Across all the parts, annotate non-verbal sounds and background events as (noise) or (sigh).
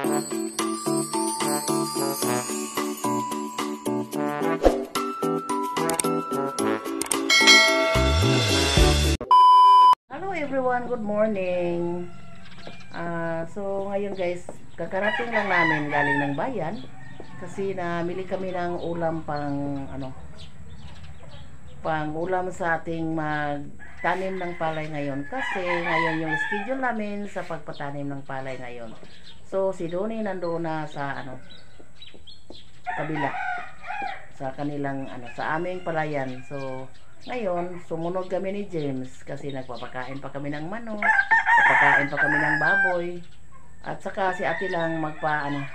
Hello everyone, good morning. Ah, so ngayon guys, kakarating lang namin galing ng bayan kasi namili kami ng ulam pang ano pang ulam sa ating magtanim ng palay ngayon kasi ngayon yung schedule namin sa pagpatanim ng palay ngayon. So si Donnie nandoon na sa ano kabila sa kanilang ano sa aming palayan. So ngayon, sumunod kami ni James kasi nagpapakain pa kami ng manok, papakain pa kami ng baboy. At saka si Ate lang magpa ano,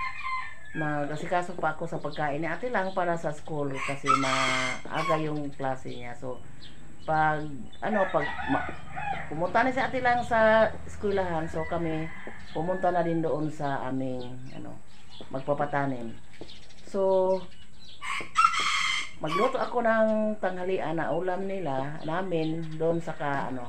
nag-asikaso pa ako sa pagkain ni Ate lang para sa school kasi maaga yung klase niya. So pag ano pag ma, pumunta na si Ate lang sa eskwelahan, so kami pumunta na din doon sa aming ano magpapatanim. So magluto ako ng tanghalian na ulam nila namin doon sa ka ano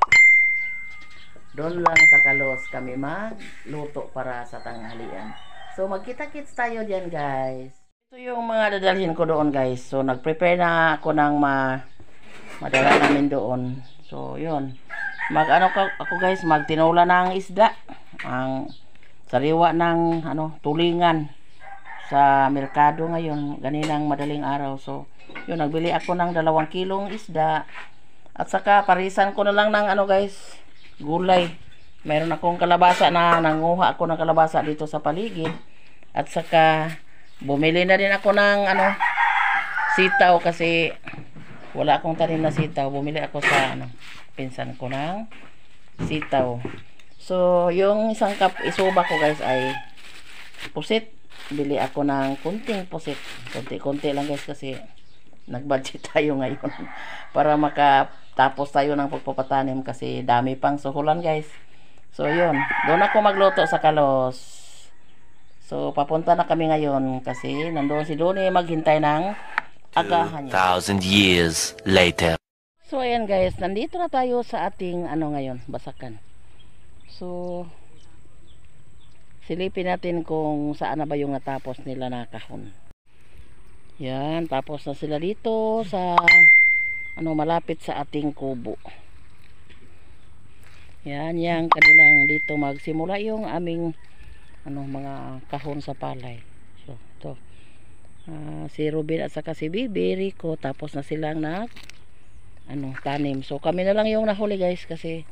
doon lang sa kalos kami magluto para sa tanghalian. So magkita-kits tayo dyan guys. Ito yung mga dadalhin ko doon guys. So nagprepare na ako ng ma madala namin doon. So yun mag ano ka, ako guys magtinula ng isda ang sariwa ng ano tulingan sa merkado ngayon ganinang madaling araw so yun, nagbili ako ng dalawang kilong isda. At saka, parisan ko na lang ng ano guys, gulay. Meron akong kalabasa na nanguha ako ng kalabasa dito sa paligid. At saka, bumili na din ako ng ano, sitaw kasi wala akong tanim na sitaw. Bumili ako sa ano, pinsan ko ng sitaw. So, yung isang cup isuba ko guys ay pusit. Bili ako ng kunting pusit. Kunti-kunti lang guys kasi nagbudget (laughs) tayo ngayon (laughs) para makatapos tayo ng pagpapatanim kasi dami pang suhulan guys so yun doon ako magluto sa kalos so papunta na kami ngayon kasi nandoon si Doni maghintay ng agahan 2,000 years later. so ayan guys nandito na tayo sa ating ano ngayon basakan so silipin natin kung saan na ba yung natapos nila na kahon yan, tapos na sila dito sa ano malapit sa ating kubo. Yan, yang kanilang dito magsimula yung aming ano mga kahon sa palay. Uh, si Ruben at saka si Bibi, Rico, tapos na silang nag ano, tanim. So, kami na lang yung nahuli guys kasi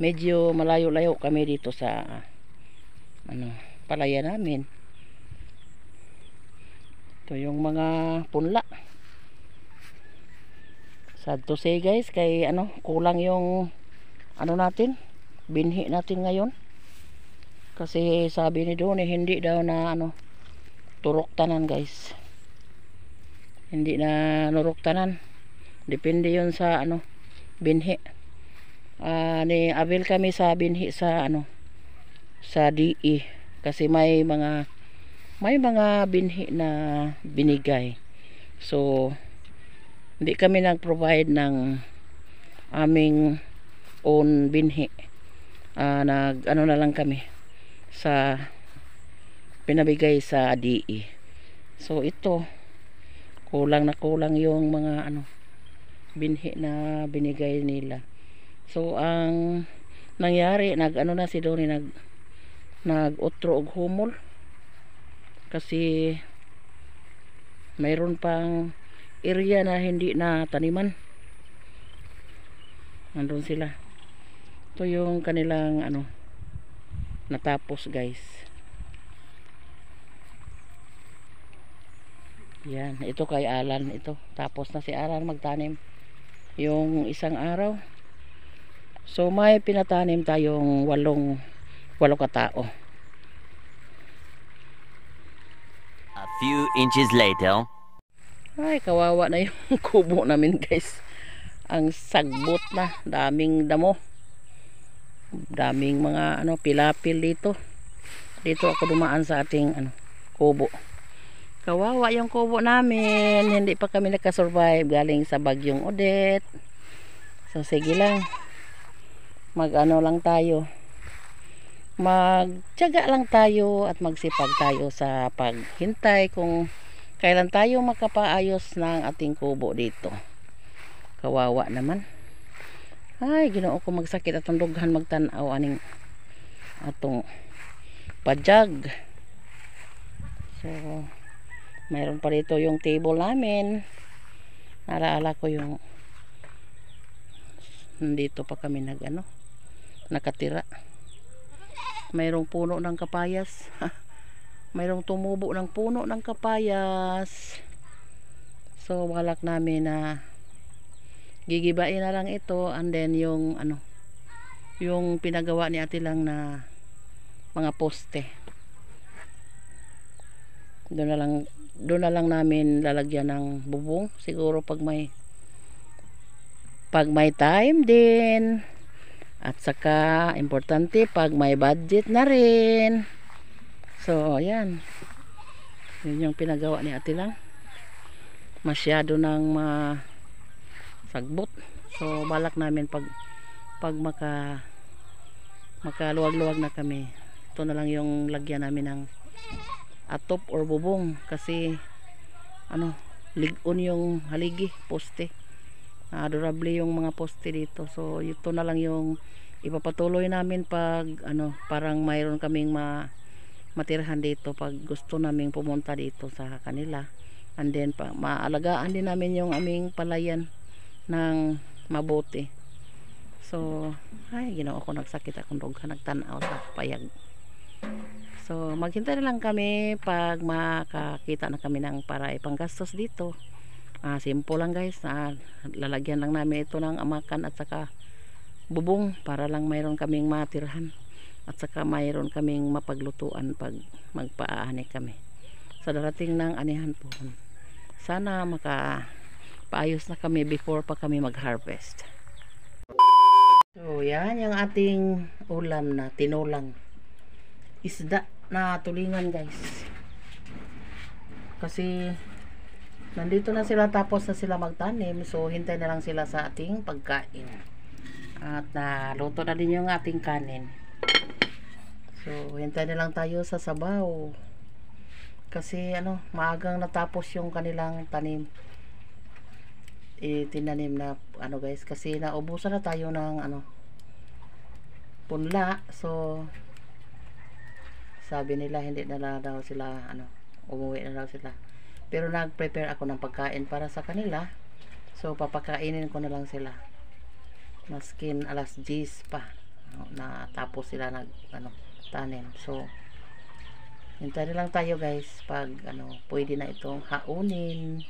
medyo malayo-layo kami dito sa ano, palaya namin. Ito yung mga punla. Sad to say guys kay ano kulang yung ano natin binhi natin ngayon. Kasi sabi ni Don eh, hindi daw na ano turok tanan guys hindi na nurok tanan depende yun sa ano binhi. Uh, ni Abel kami sa binhi sa ano sa DE kasi may mga may mga binhi na binigay. So hindi kami nag-provide ng aming own binhi. Uh, nag ano na lang kami sa pinabigay sa DE so ito kulang na kulang yung mga ano binhi na binigay nila. So ang nangyari nag ano na si Donnie nag nag utro og humol. Kasi mayroon pang area na hindi na taniman. Nandun sila. Ito yung kanilang ano natapos guys yan ito kay Alan ito tapos na si Alan magtanim yung isang araw so may pinatanim tayong walong walong katao A few inches later. Ay, kawawa na yung (laughs) kubo namin guys. Ang sagbot na. Daming damo. Daming mga ano, pilapil dito. Dito ako dumaan sa ating ano, kubo. Kawawa yung kubo namin. Hindi pa kami nakasurvive. Galing sa bagyong Odette. So, sige lang. Mag ano lang tayo. magtiyaga lang tayo at magsipag tayo sa paghintay kung kailan tayo makapaayos ng ating kubo dito. Kawawa naman. Ay, ginoo ko magsakit atong dughan magtanaw aning atong pajag. So, mayroon pa rito yung table namin. Naalala ko yung nandito pa kami nag ano, nakatira. Mayroong puno ng kapayas. (laughs) Mayroong tumubo ng puno ng kapayas. So, walak namin na gigibain na lang ito and then yung ano yung pinagawa ni ate lang na mga poste doon na lang doon na lang namin lalagyan ng bubong. Siguro pag may pag may time din. At saka importante pag may budget na rin. So ayan. Yun yung pinagawa ni ate lang. Masyado nang ma sagbot so balak namin pag pag maka makaluwag-luwag na kami. Ito na lang yung lagyan namin ng atop or bubong kasi ano ligon yung haligi poste. Adorable yung mga poste dito. So ito na lang yung ipapatuloy namin pag ano parang mayroon kaming ma matirhan dito pag gusto naming pumunta dito sa kanila. And then pa, maalagaan din namin yung aming palayan ng mabuti. So ay ginawa ko nagsakit akong dughan nagtanaw sa payag so maghintay na lang kami pag makakita na kami ng para ipanggastos dito ah, simple lang guys ah, lalagyan lang namin ito ng amakan at saka bubong para lang mayroon kaming matirhan at saka mayroon kaming mapaglutuan pag magpaani kami sa darating ng anihan po sana maka paayos na kami before pa kami mag-harvest. So, yan yung ating ulam na tinulang. Isda na tulingan, guys. Kasi, nandito na sila tapos na sila magtanim. So, hintay na lang sila sa ating pagkain. At naluto na din yung ating kanin. So, hintay na lang tayo sa sabaw. Kasi, ano, maagang natapos yung kanilang tanim itinanim na ano guys kasi naubusan na tayo ng ano punla so sabi nila hindi na daw sila ano umuwi na daw sila. Pero nag-prepare ako ng pagkain para sa kanila. So papakainin ko na lang sila. Maskin alas 10 pa na tapos sila nag ano tanim. So hintay lang tayo guys pag ano pwede na itong haunin.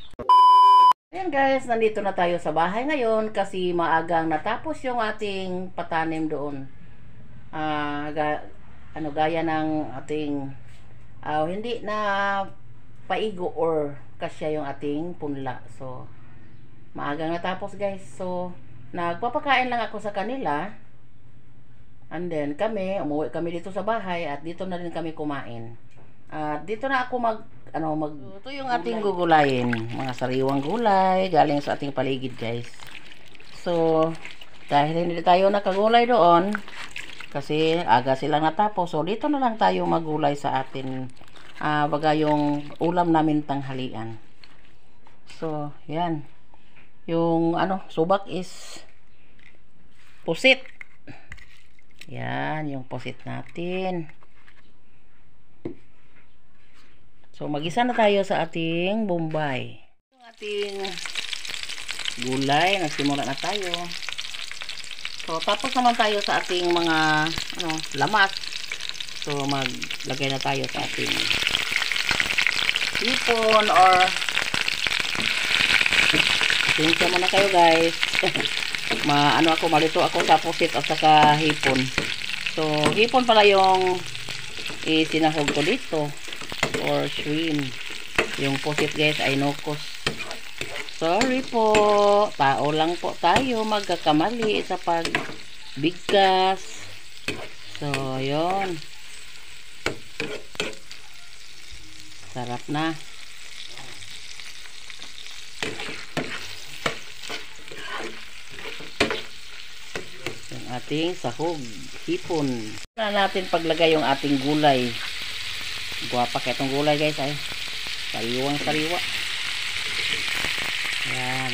Ayan guys, nandito na tayo sa bahay ngayon kasi maagang natapos yung ating patanim doon. Ah, ga, ano gaya ng ating ah, hindi na paigo or kasya yung ating punla. So maagang natapos guys. So nagpapakain lang ako sa kanila. And then kami, umuwi kami dito sa bahay at dito na rin kami kumain. At dito na ako mag ano mag ito yung ating gugulayin mga sariwang gulay galing sa ating paligid guys so dahil hindi tayo nakagulay doon kasi aga silang natapos. So dito na lang tayo magulay sa atin uh, baga yung ulam namin tanghalian. So yan. Yung ano subak is pusit. Yan yung pusit natin. So, magisa na tayo sa ating bombay. Yung ating gulay, nagsimula na tayo. So, tapos naman tayo sa ating mga ano, lamas. So, maglagay na tayo sa ating hipon or Pasensya mo na kayo guys. (laughs) Ma, ano ako, malito ako sa pusit at saka hipon. So, hipon pala yung isinahog ko dito or shrimp. Yung pusit guys ay nokos. Sorry po. Tao lang po tayo magkakamali sa pagbigkas. So, yon Sarap na. Yung ating sahog, hipon. Na natin paglagay yung ating gulay. Guwapa kaya itong gulay guys ay. Sariwang sariwa. Yan.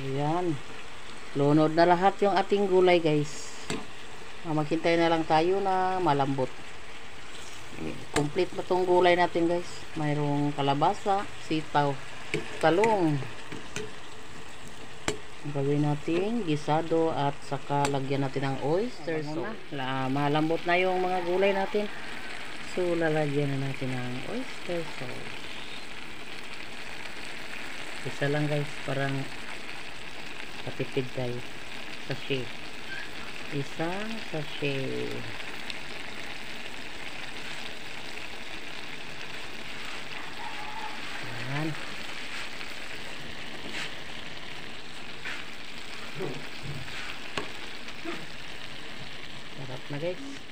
Ayan. Lunod na lahat yung ating gulay guys. Ah, maghintay na lang tayo na malambot. Complete ba tong gulay natin guys? Mayroong kalabasa, sitaw, talong. Gawin natin gisado at saka lagyan natin ng oyster sauce. La, malambot na yung mga gulay natin. So lalagyan na natin ng oyster sauce. Isa lang guys, parang Patipid tayo. Sachet. Isang sachet. Ayan. Sarap na guys.